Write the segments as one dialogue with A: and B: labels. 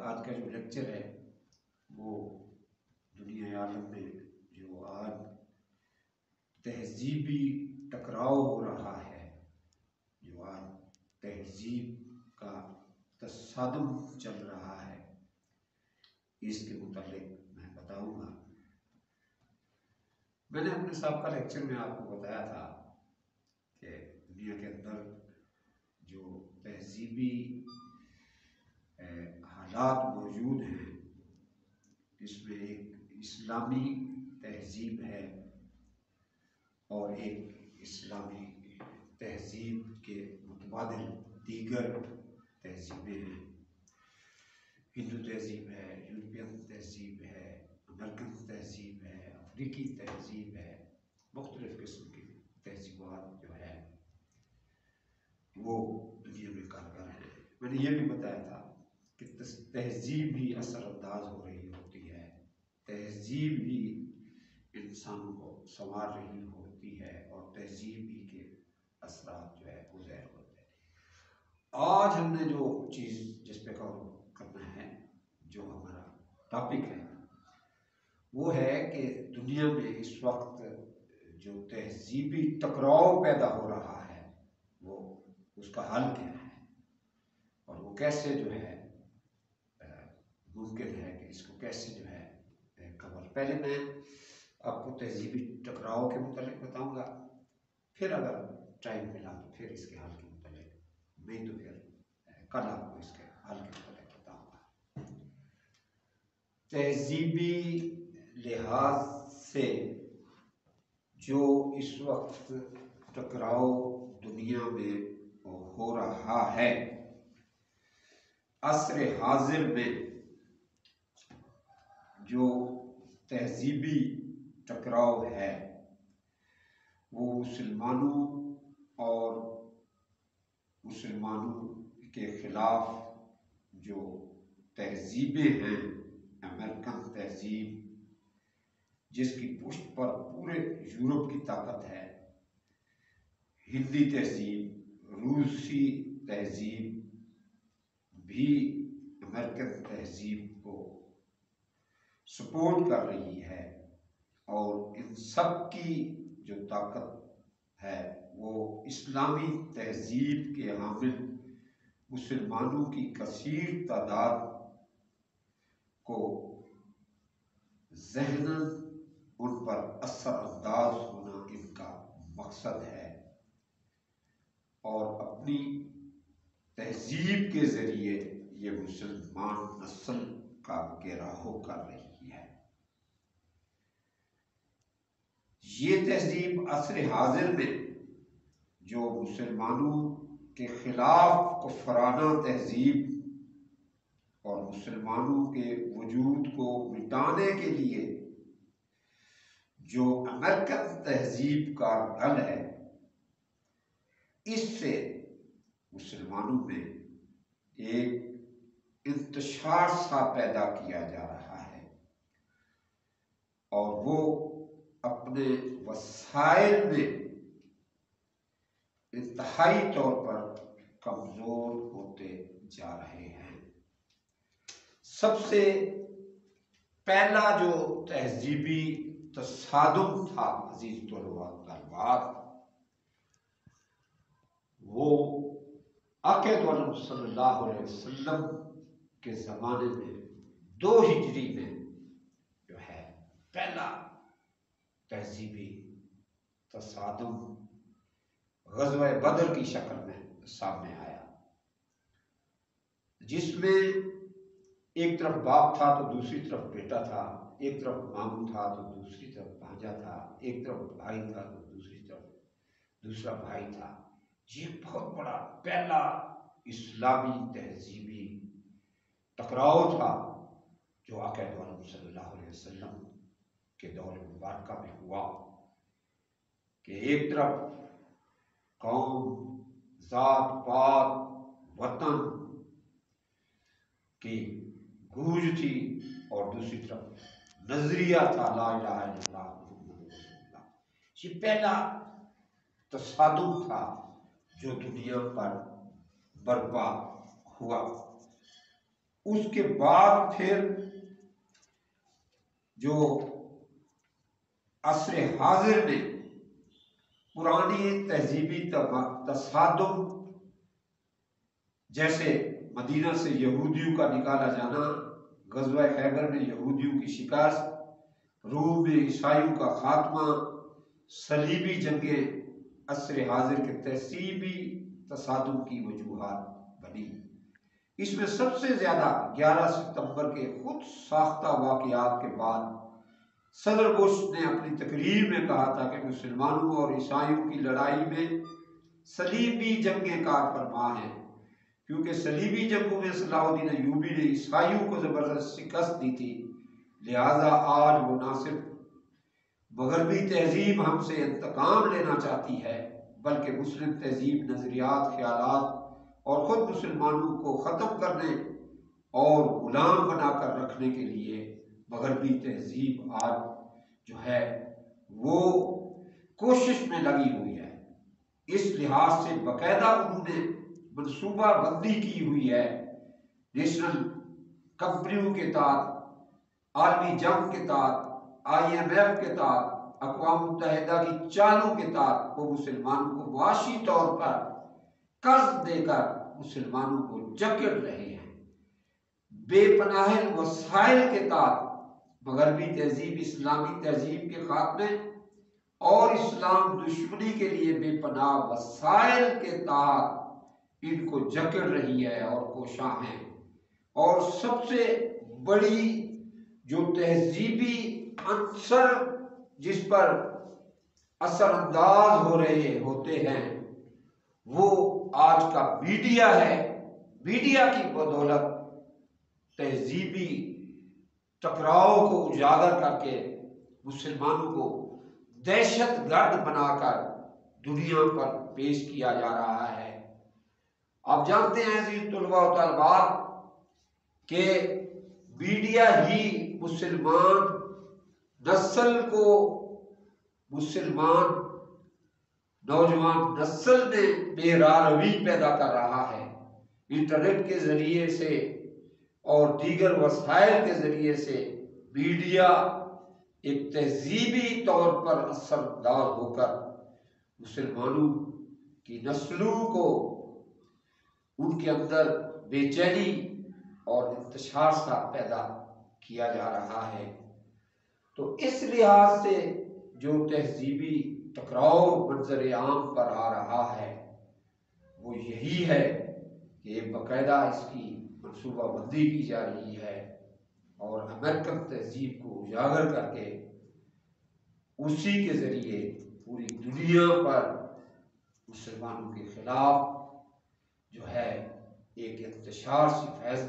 A: आज का जो लेक्चर है, वो दुनिया आलम में जो आज तहजीबी टकराव हो रहा है, जो आज तहजीब का तसादम चल रहा है, इसके मुतालिक मैं बताऊँगा। मैंने अपने सबका लेक्चर में आपको बताया था कि दुनिया के अंदर जो तहजीबी हालात मौजूद हैं इसमें एक इस्लामी तहजीब है और एक इस्लामी तहजीब के मुतबाद दीगर तहजीबें हैं। हिंदू तहजीब है, यूरोपियन तहजीब है, अमेरिकन तहजीब है अफ्रीकी तहजीब है मुख्तलिफ़ किस्म की तहजीबात जो है वो दुनिया में कारगर हैं मैंने ये भी बताया था कि तहजीब भी असरअंदाज हो रही होती है तहजीब भी इंसान को संवार रही होती है और तहजीब ही के असरात जो है वो होते हैं आज हमने जो चीज़ जिस पे कवर करना है जो हमारा टॉपिक है वो है कि दुनिया में इस वक्त जो तहजीबी टकराव पैदा हो रहा है, वो उसका हल क्या है? और वो कैसे जो है मुमकिन है कि इसको कैसे जो है कवर? पहले मैं आपको तहजीबी टकराव के मुतलिक बताऊँगा, फिर अगर टाइम मिला तो फिर इसके हल के मुतलिक, नहीं तो फिर कल आपको इसके हल के मुतलिक बताऊँगा। तहजीबी लिहाज से जो इस वक्त टकराव दुनिया में हो रहा है असर हाजिर में जो तहजीबी टकराव है, वो मुसलमानों और मुसलमानों के ख़िलाफ़ जो तहजीबें हैं, अमेरिकन तहजीब जिसकी पुष्ट पर पूरे यूरोप की ताकत है। हिंदी तहजीब रूसी तहजीब भी अमेरिकन तहजीब को सपोर्ट कर रही है और इन सब की जो ताकत है, वो इस्लामी तहजीब के हामिल मुसलमानों की कसीर तादाद को जहन उन पर असरअंदाज होना इनका मकसद है। और अपनी तहजीब के ज़रिए ये मुसलमान नस्ल का गिराहो कर रही है। ये तहजीब असर हाजिर में जो मुसलमानों के खिलाफ कुफराना तहजीब और मुसलमानों के वजूद को मिटाने के लिए जो अमेरिकन तहजीब का गल है, इससे मुसलमानों में एक इंतशार सा पैदा किया जा रहा है। और वो अपने वसाइल में इंतहाई तौर पर कमज़ोर होते जा रहे हैं। सबसे पहला जो तहजीबी तसादुम था अज़ीज़ तलबात वो अकेद सल्लल्लाहु वसल्लम के ज़माने में, दो हिजरी में जो है, पहला तहजीबी तसादम गजब बदर की शक्ल में सामने आया, जिसमें एक तरफ़ बाप था तो दूसरी तरफ़ बेटा था। एक तरफ़ मामू था तो दूसरी तरफ़ भांजा था, एक तरफ़ भाई था तो दूसरी तरफ़ दूसरा भाई था। ये बहुत बड़ा, पहला इस्लामी तहजीबी टकराव था जो आकद सल्लल्लाहु के दौर मुबारक में हुआ कि एक तरफ़ कौम, जात, पात, वतन की गूंज थी और दूसरी तरफ़ नज़रिया था, ला ये पहला तसादुम था जो दुनिया पर बर्पा हुआ। उसके बाद फिर जो असर हाजिर ने, पुरानी तहजीबी तसादुम, जैसे मदीना से यहूदियों का निकाला जाना गजवा खैबर में यहूदियों की शिकस्त रूम में ईसाइयों का खात्मा, सलीबी जंगे असर हाजिर के तहसीबी तसादुम की वजूहत बनी। इसमें सबसे ज़्यादा 11 सितंबर के खुद साख्ता वाकयात के बाद सदर बुश ने अपनी तकरीर में कहा था कि मुसलमानों और ईसाइयों की लड़ाई में सलीबी जंगें कार फरमा हैं। क्योंकि सलीबी जंगों में सलाउद्दीन अयूबी ने ईसाइयों को ज़बरदस्त शिकस्त दी थी, लिहाजा आज वो ना सिर्फ़ मगरबी तहजीब हमसे इंतकाम लेना चाहती है, बल्कि मुस्लिम तहजीब नज़रियात ख्याल और ख़ुद मुसलमानों को ख़त्म करने और गुलाम बनाकर रखने के लिए मगरबी तहजीब आज जो है वो कोशिश में लगी हुई है। इस लिहाज से बाकायदा उन्होंने मनसूबा बंदी की हुई है। नेशनल कंपनियों के तहत आलमी जंग के तहत आई एम एफ़ के तहत अकवा मुतहदा की चालों के तहत वो मुसलमानों को मुआशी तौर पर कर्ज देकर मुसलमानों को जकड़ रहे हैं। बेपनाह वसाइल के तहत मगरबी तहजीब, इस्लामी तहजीब के खात्मे और इस्लाम दुश्मनी के लिए बेपनाह वसाइल के तहत इनको जकड़ रही है और कोशा है और सबसे बड़ी जो तहजीबी अंसर जिस पर असरअंदाज हो रहे होते हैं, वो आज का मीडिया है। मीडिया की बदौलत तहजीबी टकराव को उजागर करके मुसलमानों को दहशत गर्द बनाकर दुनिया पर पेश किया जा रहा है। आप जानते हैं तलबा तलबात के मीडिया ही मुसलमान, नस्ल को मुसलमान, नौजवान नस्ल में बेरारवी पैदा कर रहा है। इंटरनेट के ज़रिए से और दीगर वसाइल के ज़रिए से मीडिया एक तहजीबी तौर पर असरदार होकर मुसलमानों की नस्लों को उनके अंदर बेचैनी और इंतशार सा पैदा किया जा रहा है। तो इस लिहाज से जो तहजीबी टकराव मंजर आम पर आ रहा है, वो यही है कि बाकायदा इसकी मनसूबाबंदी की जा रही है और अमेरिकन तहजीब को उजागर करके उसी के ज़रिए पूरी दुनिया पर मुसलमानों के खिलाफ जो है, एक इंतशार सी फैज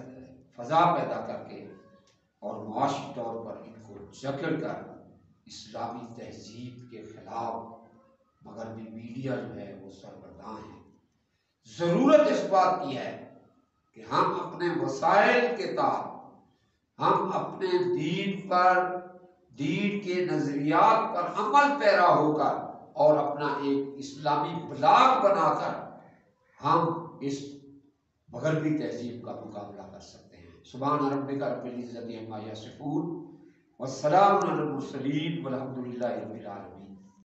A: पैदा करके और मुआशी तौर पर इनको जकड़ कर इस्लामी तहजीब के खिलाफ मगरबी मीडिया जो है वो सरबरदा है। ज़रूरत इस बात की है कि हम अपने वसाइल के तहत हम अपने दीन पर, दीन के नज़रियात पर अमल पैरा होकर और अपना एक इस्लामी ब्लाक बनाकर हम इस मगरबी तहजीब का मुकाबला कर सकते हैं। सुबह रब का रबिलज़त माया सफ़ूर वसलाम सलीम रबीआलमीन